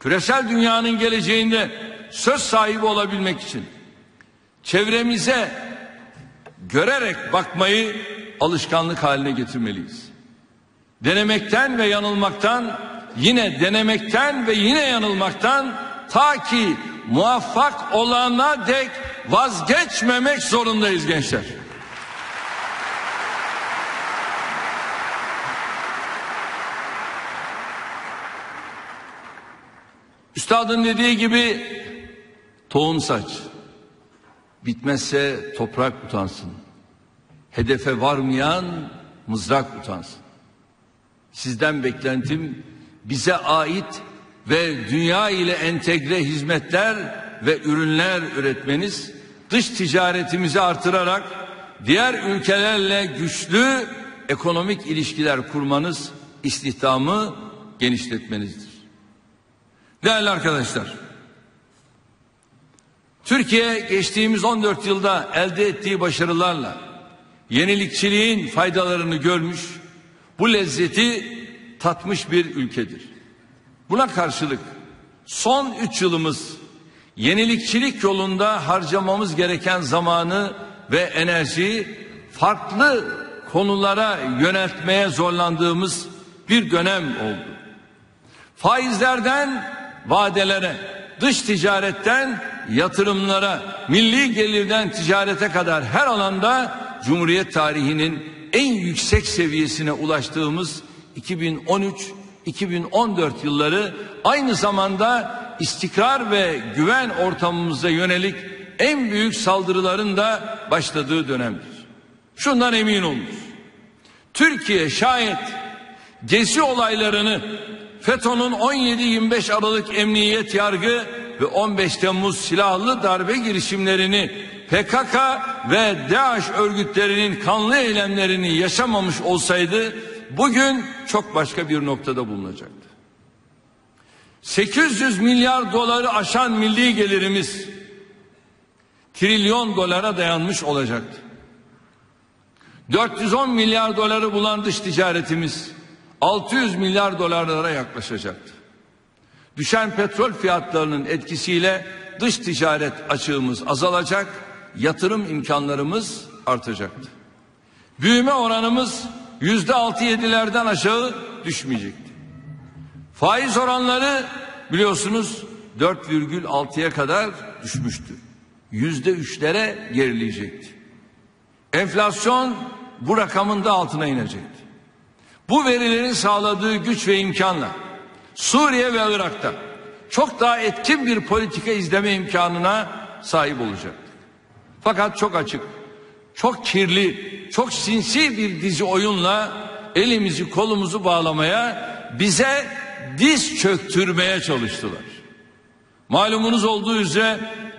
Küresel dünyanın geleceğinde söz sahibi olabilmek için çevremize görerek bakmayı alışkanlık haline getirmeliyiz. Denemekten ve yanılmaktan yine denemekten ve yine yanılmaktan ta ki muvaffak olana dek vazgeçmemek zorundayız gençler. Üstadın dediği gibi tohum saç. Bitmezse toprak utansın. Hedefe varmayan mızrak utansın. Sizden beklentim bize ait ve dünya ile entegre hizmetler ve ürünler üretmeniz, dış ticaretimizi artırarak diğer ülkelerle güçlü ekonomik ilişkiler kurmanız, istihdamı genişletmenizdir. Değerli arkadaşlar, Türkiye geçtiğimiz 14 yılda elde ettiği başarılarla yenilikçiliğin faydalarını görmüş, bu lezzeti tatmış bir ülkedir. Buna karşılık son 3 yılımız yenilikçilik yolunda harcamamız gereken zamanı ve enerjiyi farklı konulara yöneltmeye zorlandığımız bir dönem oldu. Faizlerden vadelere, dış ticaretten yatırımlara, milli gelirden ticarete kadar her alanda Cumhuriyet tarihinin en yüksek seviyesine ulaştığımız 2013-2014 yılları aynı zamanda istikrar ve güven ortamımıza yönelik en büyük saldırıların da başladığı dönemdir. Şundan emin olunuz. Türkiye şayet gezi olaylarını FETÖ'nün 17-25 Aralık Emniyet Yargı ve 15 Temmuz silahlı darbe girişimlerini PKK ve DAEŞ örgütlerinin kanlı eylemlerini yaşamamış olsaydı bugün çok başka bir noktada bulunacaktı. 800 milyar doları aşan milli gelirimiz trilyon dolara dayanmış olacaktı. 410 milyar doları bulan dış ticaretimiz 600 milyar dolarlara yaklaşacaktı. Düşen petrol fiyatlarının etkisiyle dış ticaret açığımız azalacak, yatırım imkanlarımız artacaktı. Büyüme oranımız yüzde altı yedilerden aşağı düşmeyecekti. Faiz oranları biliyorsunuz 4,6'ya kadar düşmüştü. Yüzde üçlere gerileyecekti. Enflasyon bu rakamın da altına inecekti. Bu verilerin sağladığı güç ve imkanla Suriye ve Irak'ta çok daha etkin bir politika izleme imkanına sahip olacaktık. Fakat çok açık, çok kirli, çok sinsi bir dizi oyunla elimizi kolumuzu bağlamaya, bize diz çöktürmeye çalıştılar. Malumunuz olduğu üzere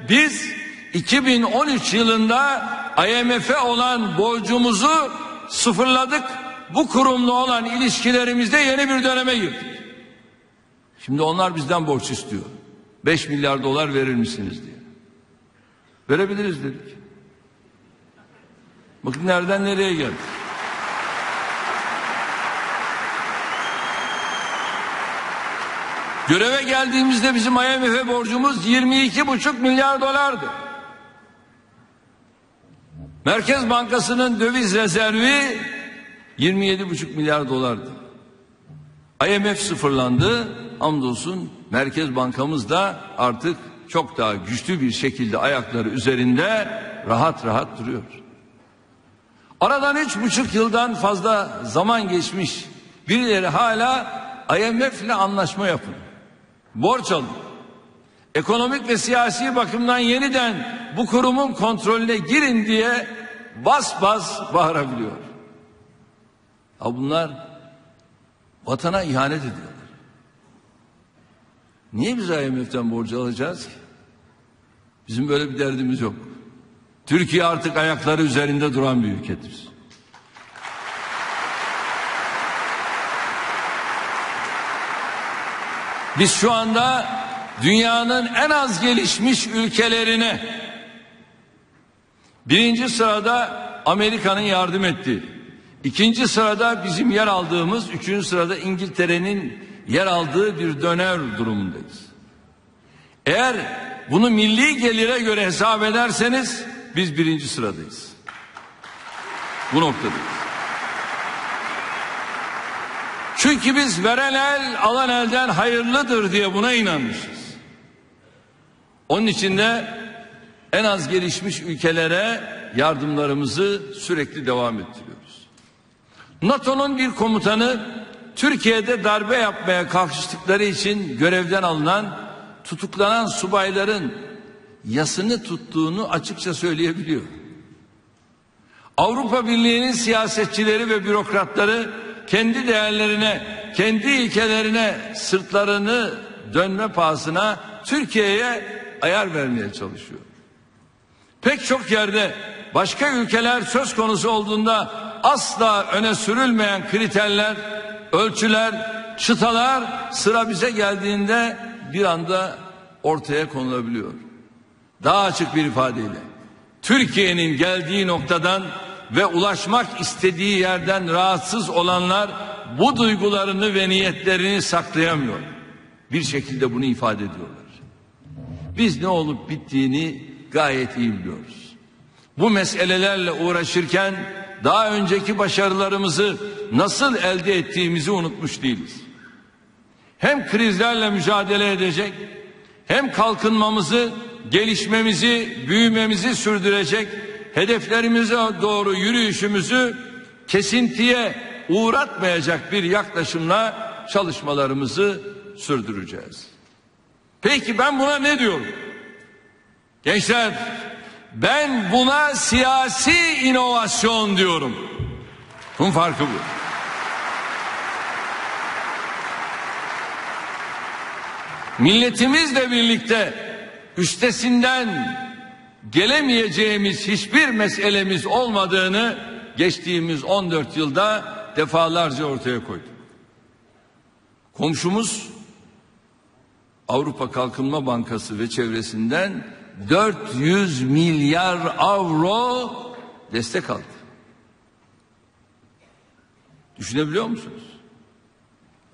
biz 2013 yılında IMF'e olan borcumuzu sıfırladık. Bu kurumla olan ilişkilerimizde yeni bir döneme girdik. Şimdi onlar bizden borç istiyor. 5 milyar dolar verir misiniz diye. Verebiliriz dedik. Bakın nereden nereye geldi. Göreve geldiğimizde bizim IMF borcumuz 22,5 milyar dolardı. Merkez Bankası'nın döviz rezervi 27,5 milyar dolardı. IMF sıfırlandı. Hamdolsun Merkez Bankamız da artık çok daha güçlü bir şekilde ayakları üzerinde rahat rahat duruyor. Aradan üç buçuk yıldan fazla zaman geçmiş. Birileri hala IMF ile anlaşma yapın. Borç alın. Ekonomik ve siyasi bakımdan yeniden bu kurumun kontrolüne girin diye bas bas bağırabiliyor. Ha bunlar vatana ihanet ediyorlar. Niye biz IMF'den borcu alacağız ki? Bizim böyle bir derdimiz yok. Türkiye artık ayakları üzerinde duran bir ülkedir. Biz şu anda dünyanın en az gelişmiş ülkelerine birinci sırada Amerika'nın yardım ettiği, ikinci sırada bizim yer aldığımız, üçüncü sırada İngiltere'nin yer aldığı bir döner durumundayız. Eğer bunu milli gelire göre hesap ederseniz biz birinci sıradayız. Bu noktadayız. Çünkü biz veren el alan elden hayırlıdır diye buna inanmışız. Onun için de en az gelişmiş ülkelere yardımlarımızı sürekli devam ettiriyoruz. NATO'nun bir komutanı Türkiye'de darbe yapmaya kalkıştıkları için görevden alınan tutuklanan subayların yasını tuttuğunu açıkça söyleyebiliyor. Avrupa Birliği'nin siyasetçileri ve bürokratları kendi değerlerine, kendi ilkelerine sırtlarını dönme pahasına Türkiye'ye ayar vermeye çalışıyor. Pek çok yerde başka ülkeler söz konusu olduğunda asla öne sürülmeyen kriterler, ölçüler, çıtalar sıra bize geldiğinde bir anda ortaya konulabiliyor. Daha açık bir ifadeyle Türkiye'nin geldiği noktadan ve ulaşmak istediği yerden rahatsız olanlar bu duygularını ve niyetlerini saklayamıyor. Bir şekilde bunu ifade ediyorlar. Biz ne olup bittiğini gayet iyi biliyoruz. Bu meselelerle uğraşırken daha önceki başarılarımızı nasıl elde ettiğimizi unutmuş değiliz. Hem krizlerle mücadele edecek, hem kalkınmamızı, gelişmemizi, büyümemizi sürdürecek, hedeflerimize doğru yürüyüşümüzü kesintiye uğratmayacak bir yaklaşımla çalışmalarımızı sürdüreceğiz. Peki ben buna ne diyorum? Gençler ben buna siyasi inovasyon diyorum. Bunun farkı bu. Milletimizle birlikte üstesinden gelemeyeceğimiz hiçbir meselemiz olmadığını geçtiğimiz 14 yılda defalarca ortaya koyduk. Komşumuz Avrupa Kalkınma Bankası ve çevresinden 400 milyar avro destek aldı. Düşünebiliyor musunuz?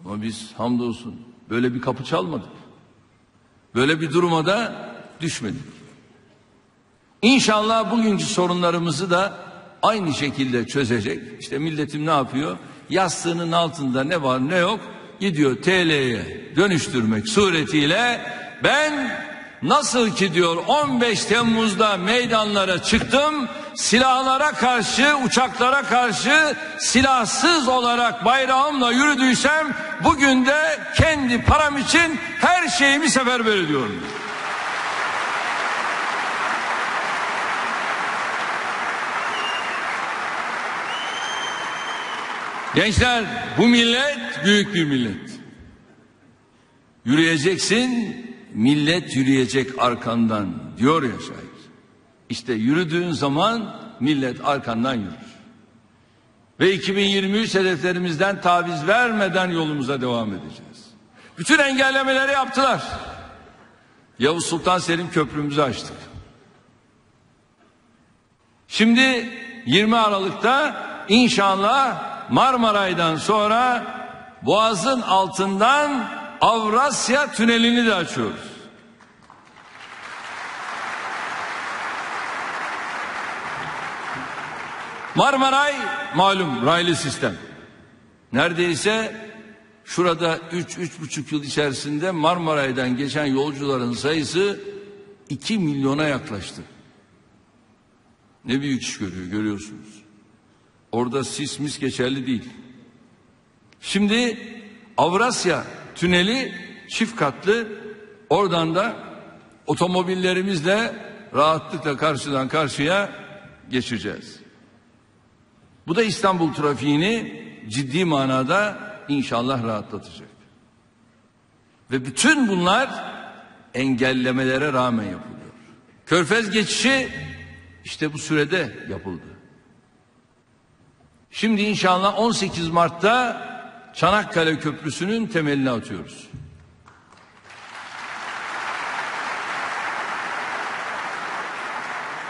Ama biz hamdolsun böyle bir kapı çalmadık. Böyle bir duruma da düşmedik. İnşallah bugünkü sorunlarımızı da aynı şekilde çözecek. İşte milletim ne yapıyor? Yastığının altında ne var ne yok gidiyor TL'ye dönüştürmek suretiyle ben nasıl ki diyor 15 Temmuz'da meydanlara çıktım silahlara karşı uçaklara karşı silahsız olarak bayrağımla yürüdüysem bugün de kendi param için her şeyimi seferber ediyorum. Gençler bu millet büyük bir millet. Yürüyeceksin millet yürüyecek arkandan diyor ya şair. İşte yürüdüğün zaman millet arkandan yürür. Ve 2023 hedeflerimizden taviz vermeden yolumuza devam edeceğiz. Bütün engellemeleri yaptılar. Yavuz Sultan Selim köprümüzü açtık. Şimdi 20 Aralık'ta inşallah Marmaray'dan sonra Boğaz'ın altından Avrasya Tüneli'ni de açıyoruz. Marmaray malum raylı sistem. Neredeyse şurada 3-3,5 yıl içerisinde Marmaray'dan geçen yolcuların sayısı 2 milyona yaklaştı. Ne büyük iş görüyor görüyorsunuz. Orada sis mis geçerli değil. Şimdi Avrasya tüneli çift katlı oradan da otomobillerimizle rahatlıkla karşıdan karşıya geçeceğiz. Bu da İstanbul trafiğini ciddi manada inşallah rahatlatacak. Ve bütün bunlar engellemelere rağmen yapılıyor. Körfez geçişi işte bu sürede yapıldı. Şimdi inşallah 18 Mart'ta Çanakkale Köprüsü'nün temelini atıyoruz.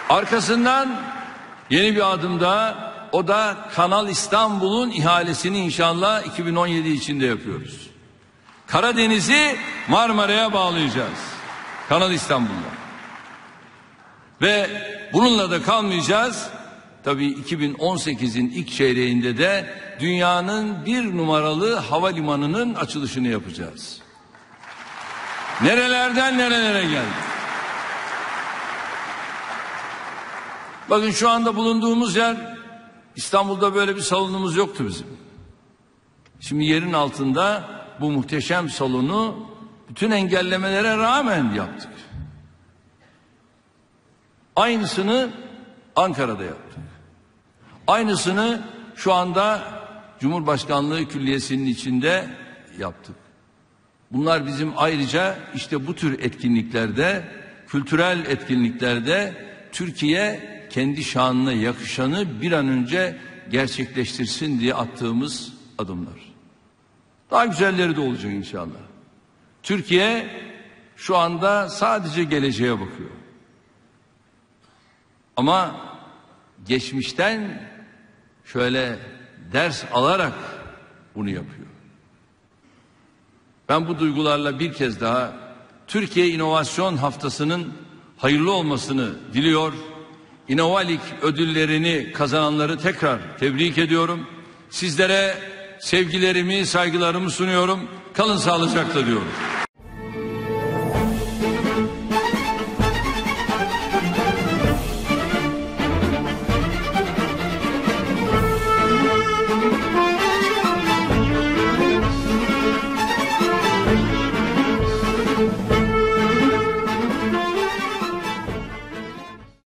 Arkasından yeni bir adım daha o da Kanal İstanbul'un ihalesini inşallah 2017 içinde yapıyoruz. Karadeniz'i Marmara'ya bağlayacağız. Kanal İstanbul'da. Ve bununla da kalmayacağız. Tabii 2018'in ilk çeyreğinde de dünyanın bir numaralı havalimanının açılışını yapacağız. Nerelerden nerelere geldi? Bakın şu anda bulunduğumuz yer İstanbul'da böyle bir salonumuz yoktu bizim. Şimdi yerin altında bu muhteşem salonu bütün engellemelere rağmen yaptık. Aynısını Ankara'da yaptık. Aynısını şu anda Cumhurbaşkanlığı Külliyesi'nin içinde yaptık. Bunlar bizim ayrıca işte bu tür etkinliklerde, kültürel etkinliklerde Türkiye kendi şanına yakışanı bir an önce gerçekleştirsin diye attığımız adımlar. Daha güzelleri de olacak inşallah. Türkiye şu anda sadece geleceğe bakıyor. Ama geçmişten şöyle ders alarak bunu yapıyor. Ben bu duygularla bir kez daha Türkiye İnovasyon Haftası'nın hayırlı olmasını diliyor. İnovalik ödüllerini kazananları tekrar tebrik ediyorum. Sizlere sevgilerimi, saygılarımı sunuyorum. Kalın sağlıcakla diyorum.